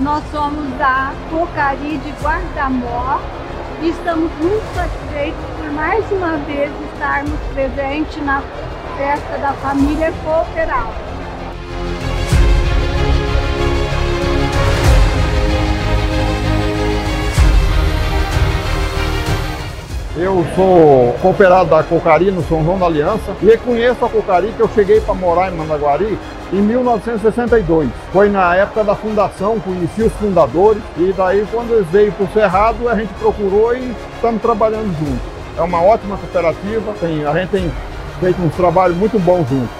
Nós somos da Cocari de Guardamó e estamos muito satisfeitos por mais uma vez estarmos presentes na festa da família Cooperal. Sou cooperado da Cocari no São João da Aliança e reconheço a Cocari que eu cheguei para morar em Mandaguari em 1962. Foi na época da fundação, conheci os fundadores e daí quando eles veio para o Cerrado a gente procurou e estamos trabalhando juntos. É uma ótima cooperativa, tem, a gente tem feito um trabalho muito bom juntos.